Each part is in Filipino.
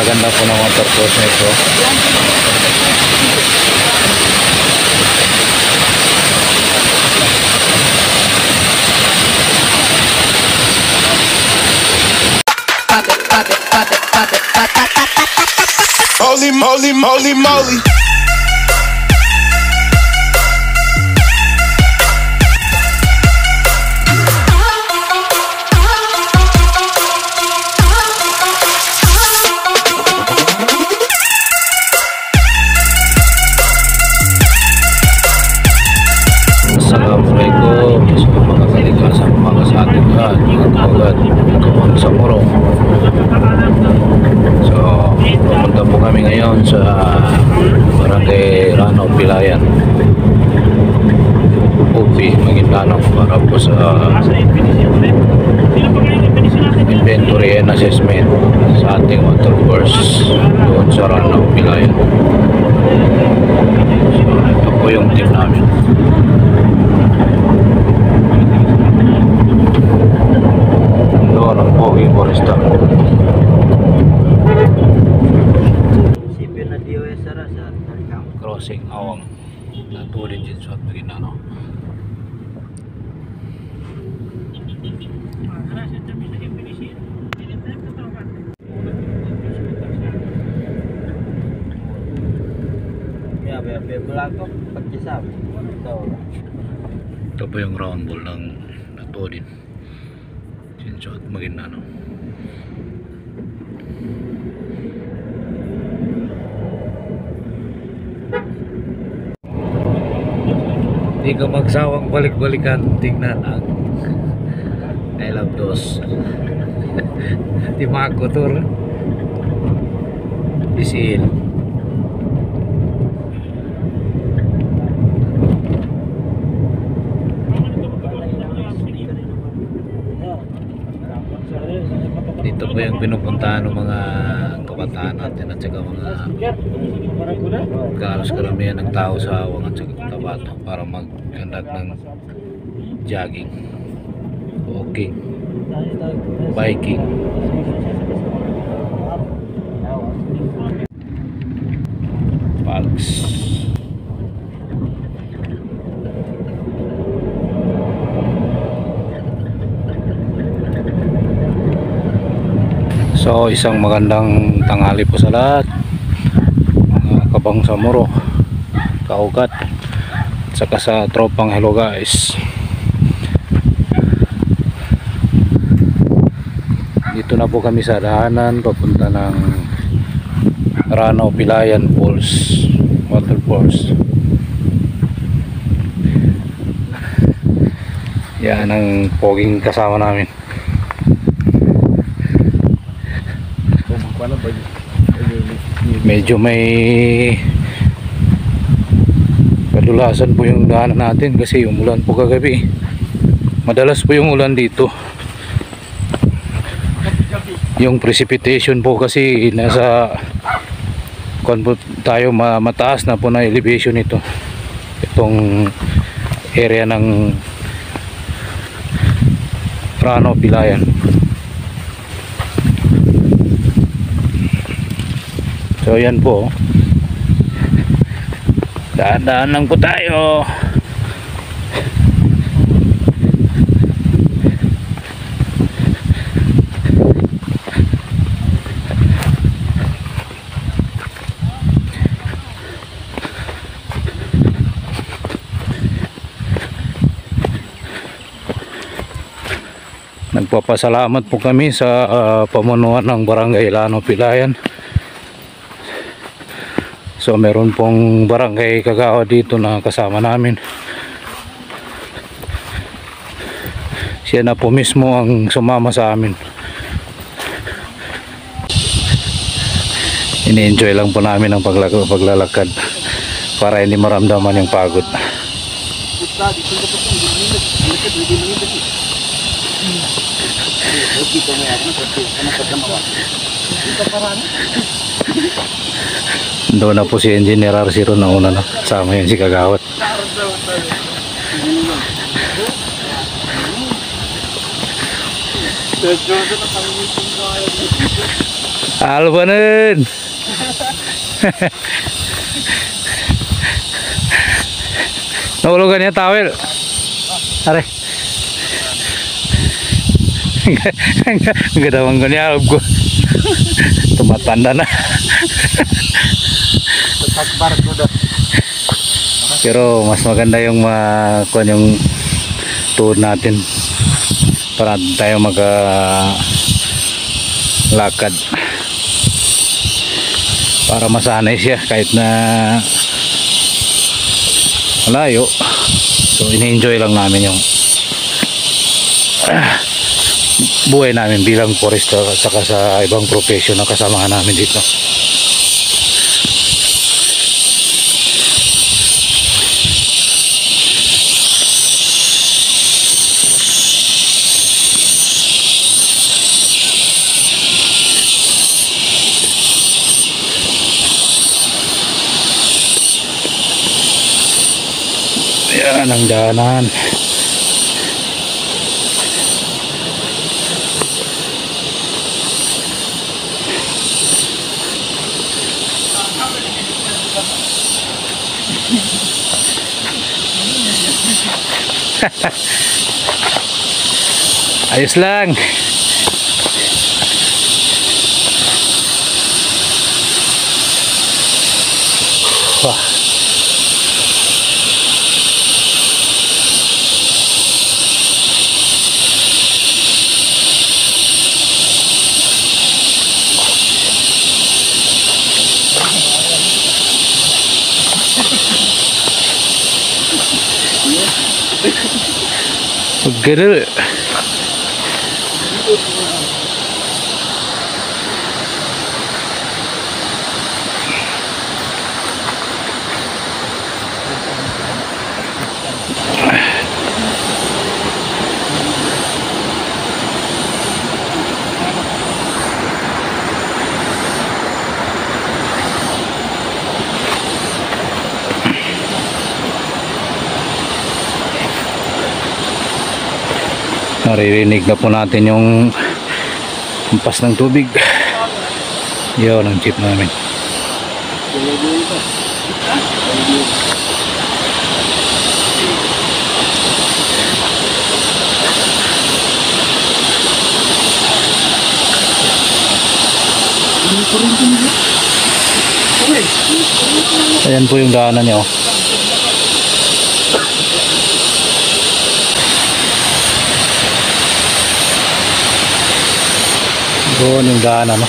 Napakaganda po ng waterfalls na ito. Holy moly, moly, moly. Kapag sa Morong. So pumunta po kami ngayon sa barangay Rano Pilayan. Upi Maguindanao para po sa inventory and assessment sa ating water course doon sa Rano Pilayan. So ito po yung team namin doon ang Poging Foresta Sipin na DOS sa Talikam. crossing awang Maguindanao Ya, be be belago pagkisap. Ito. po yung round ball ng natulid din sa Maguindanao Hindi ka magsawang balik-balikan. Tingnan ang I love those. Di makotor isil dito po yung pinupuntahan ng mga kabataan natin at saka mga galos karamihan ng tao sa awang at saka tabato para mag-conduct ng jogging walking biking. Pags So isang magandang tanghali po sa lahat. Mga kabang sa muro kaugat at saka sa tropang hello guys. Dito na po kami sa daanan papunta ng Rano Pilayan Falls Waterfalls yan ang poging kasama namin medyo may kadulasan po yung daanan natin kasi umulan po kagabi. Madalas po yung ulan dito. Yung precipitation po kasi nasa kung po tayo ma- mataas na po na elevation ito itong area ng Rano Pilayan So yan po. Daan-daan lang po tayo. Nagpapasalamat po kami sa ah, pamunuan ng Barangay Lano Pilayan. So meron pong barangay kagawa dito na kasama namin. Siya na po mismo ang sumama sa amin. Ini-enjoy lang po namin ang paglalakad para hindi maramdaman yung pagod. Doon na po si Engineer Arsiro na una na. Sama yun si Kagawat. Albanan! Nahulugan niya towel. Are. Ang gadawang ko niya. Tumatanda na. Takbar ko daw. Pero mas maganda yung uh, kung yung tuhod natin. Para tayo mag ah, lakad. Para masanay siya kahit na malayo. So ini-enjoy lang namin yung ah, buhay namin bilang forester at saka sa ibang profession na kasamahan namin dito Yan ang daanan. Ayos lang. get it. Naririnig na po natin yung hampas ng tubig yun ang jeep namin ayan po yung daanan niya oh. Doon yung daan ano.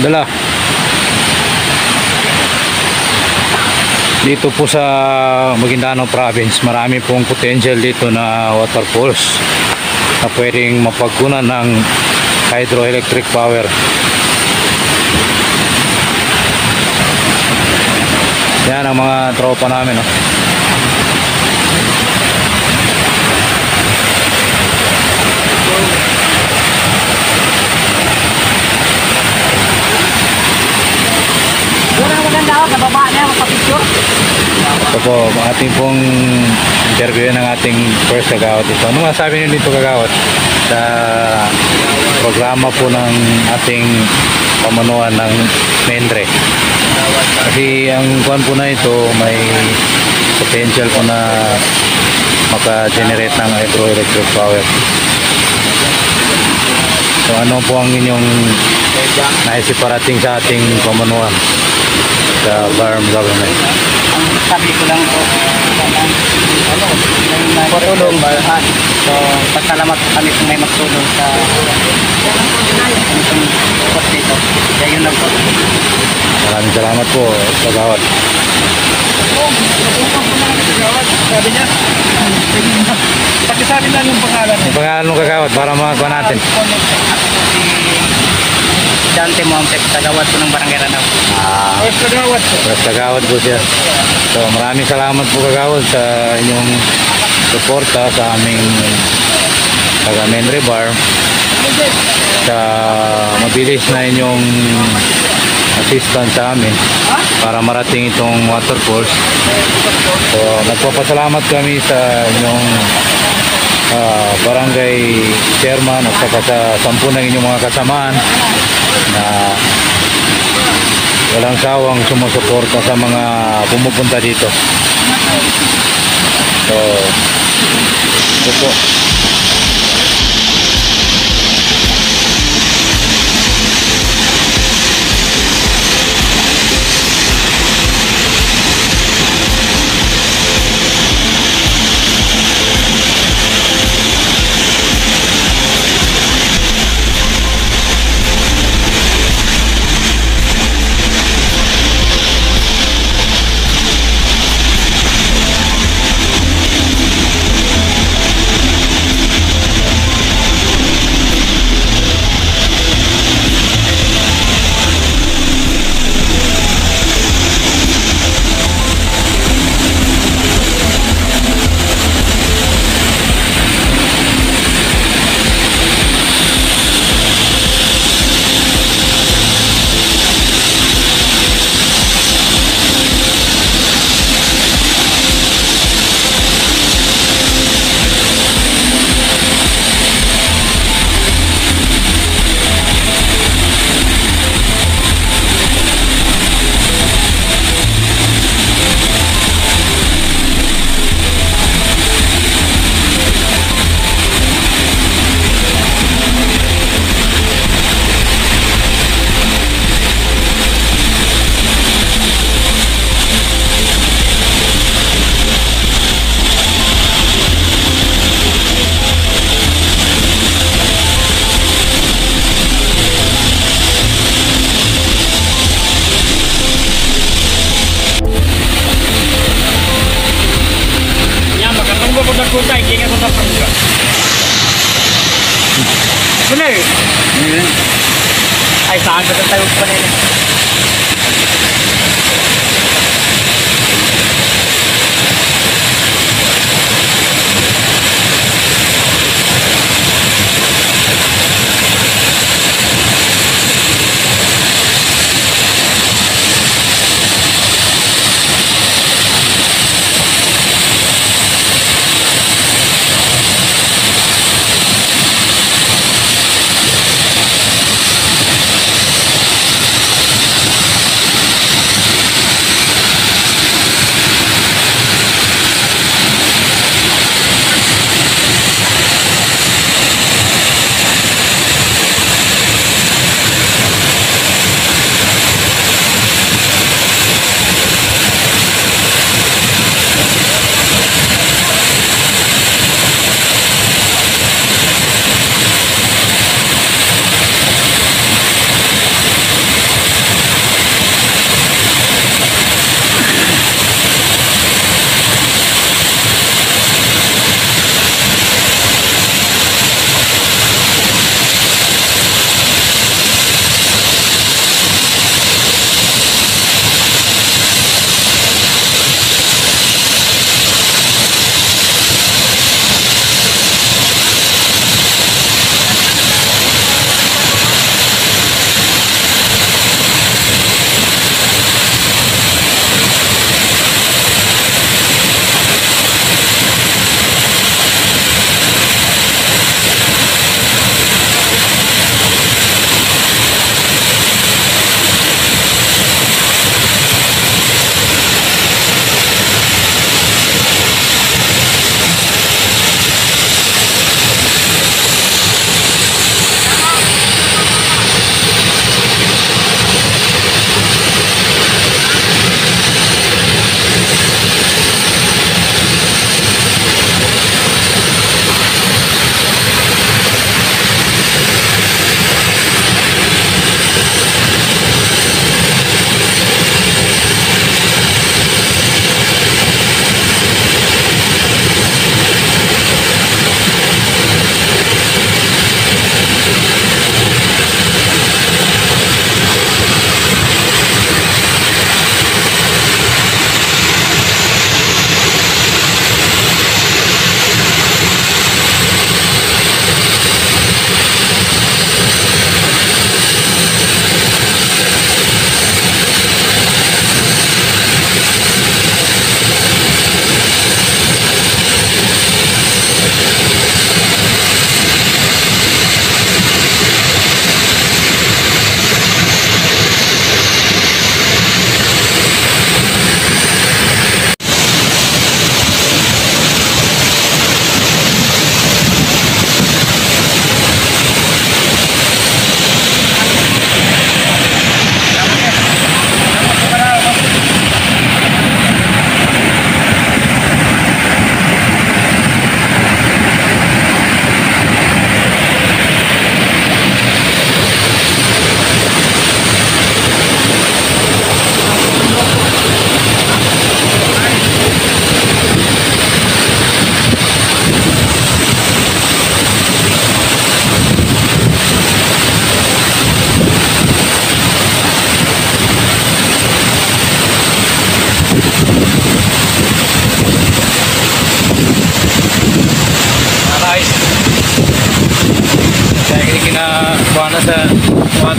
Dala. Dito po sa Maguindanao Province, marami pong potential dito na waterfalls na pwedeng mapagkunan ng hydroelectric power. Yan ang mga tropa namin. Oh. Maganda ako, kababa niya, magpapicture. Ito po, ating pong interview ng ating first kagawad ito. Ano masabi niyo dito kagawad? Sa programa po ng ating pamanuan ng Mendre. Kasi ang kuan po na ito may potential po na maka-generate ng hydroelectric power. So ano po ang inyong naisip parating sa ating pamanuan sa farm government? Sabi ko lang po, ano, may matulong. So, pasalamat po kami kung may magtulong sa itong post dito. Kaya yun lang po. Maraming salamat po, kagawad. Sabi niya, pakisabi na yung pangalan. Ang pangalan ng kagawad para makakuha natin. Dante Montep, tagawad ko ng barangay Ranaw. Ah, First tagawad ko. Plus kagawad po siya. So maraming salamat po kagawad sa inyong suporta sa aming taga Menre Bar sa mabilis na inyong assistance sa amin para marating itong waterfalls. So, nagpapasalamat kami sa inyong ah, barangay chairman at saka sa sampu ng inyong mga kasamaan na walang sawang sumusuporta sa mga pumupunta dito. So, ito po. Ka tayo pa nila?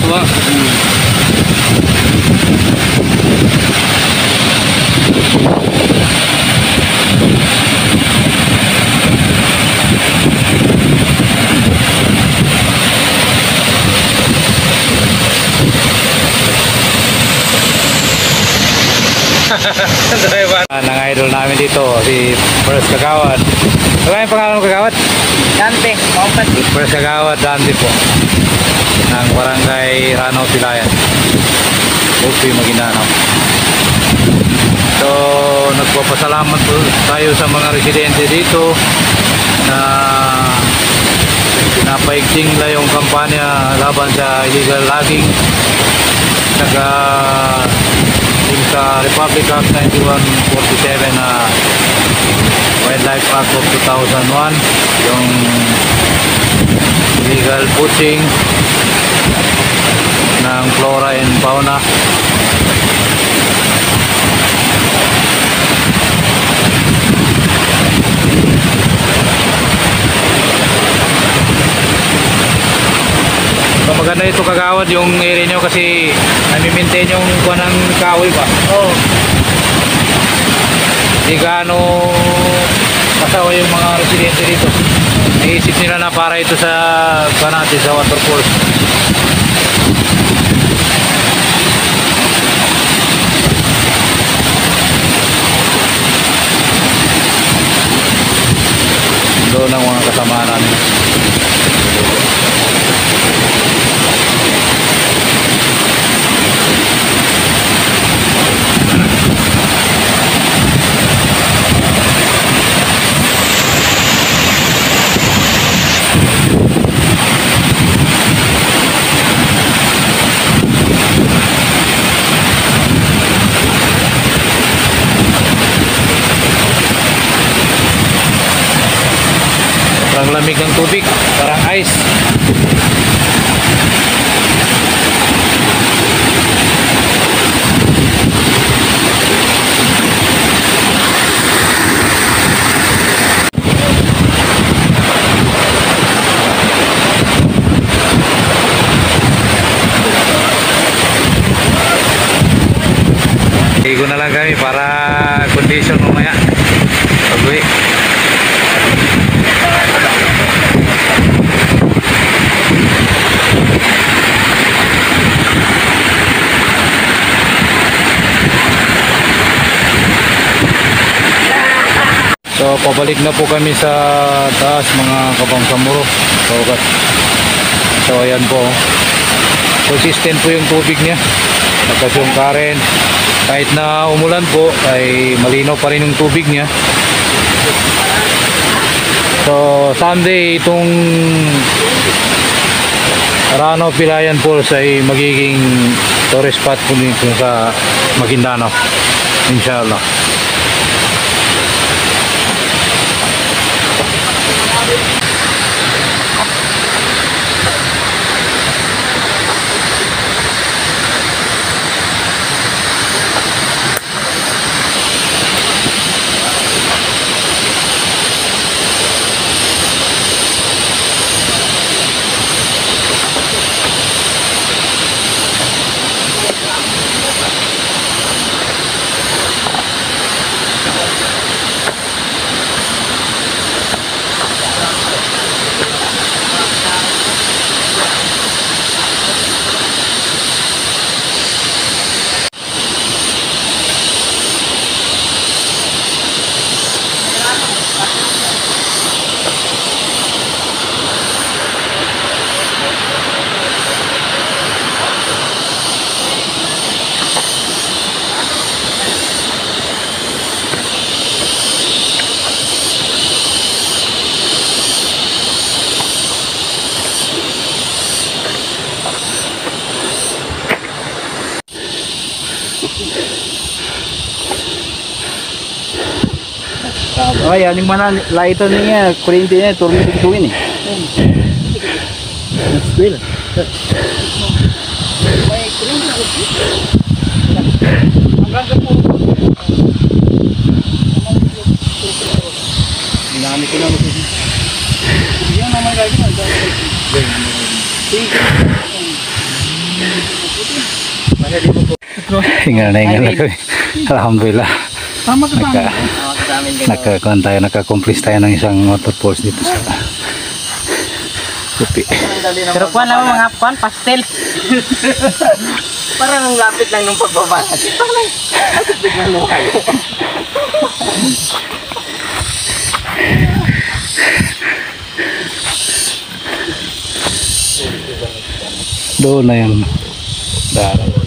Tuwa-tuwa. Driver. Nang idol namin dito, si First Kagawad. Ano yung pangalan mo Kagawad? Dante, kompati. First Kagawad Dante po. Ng Barangay Rano Pilayan. Upi Maguindanao. So, nagpapasalamat po tayo sa mga residente dito na pinapaigting nila yung kampanya laban sa illegal logging saka sa Republic Act 9147 na Wildlife Act of 2001 yung illegal poaching ng flora and fauna So, maganda ito kagawad yung area nyo kasi nami-maintain yung kuha ng kahoy ba? Oo. Hindi gaano kasawa yung mga residente dito. Naisip nila na para ito sa kuha natin sa waterfalls. Doon ang mga kasama namin. Parang lamig ng tubig, parang ice. Igo na lang kami para condition mamaya. Pag-uwi. So pabalik na po kami sa taas mga kabangsamuro. So, so ayan po. Consistent po yung tubig niya. Tapos yung current. Kahit na umulan po ay malinaw pa rin yung tubig niya. So Sunday itong Rano Pilayan Falls ay magiging tourist spot po dito sa Maguindanao. Inshallah. Ay, eh. Well. Ginamit ko lang ito. Yan naman lagi na. Hingal na hingal na kami. Alhamdulillah. Tama ka Nagkakuan tayo, nagka-complete tayo ng isang waterfalls dito sa Lupi. Pero kuha naman mga kuhan, pastel. Parang ang lapit lang nung pagbaba. Parang biglang. Doon na yung darat.